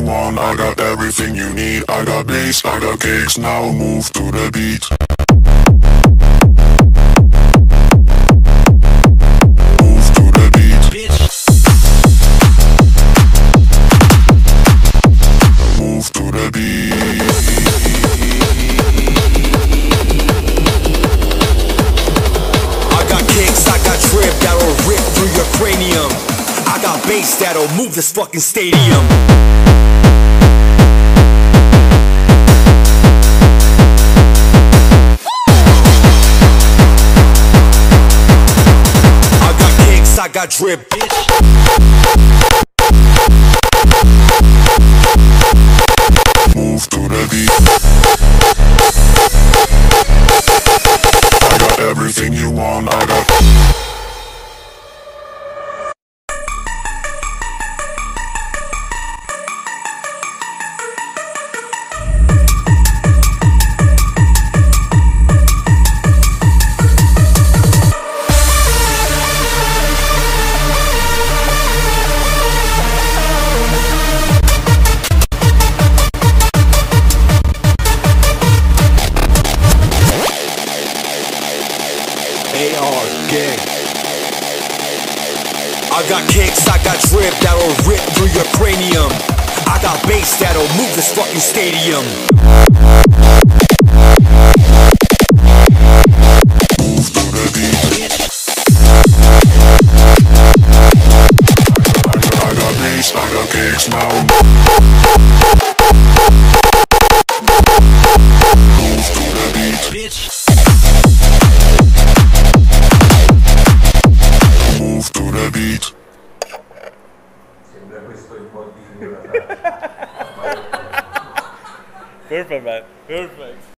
want, I got everything you need. I got bass, I got kicks, now move to the beat. Move to the beat. Move to the beat. I got kicks, I got that'll rip through your cranium. Got bass that'll move this fucking stadium. I got kicks, I got drip, bitch. Move to the beat. I got everything you want, I got. Gang. I got kicks, I got drip that'll rip through your cranium. I got bass that'll move this fucking stadium. I got bass, I got kicks now. Perfect, man. Perfect.